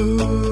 Ooh.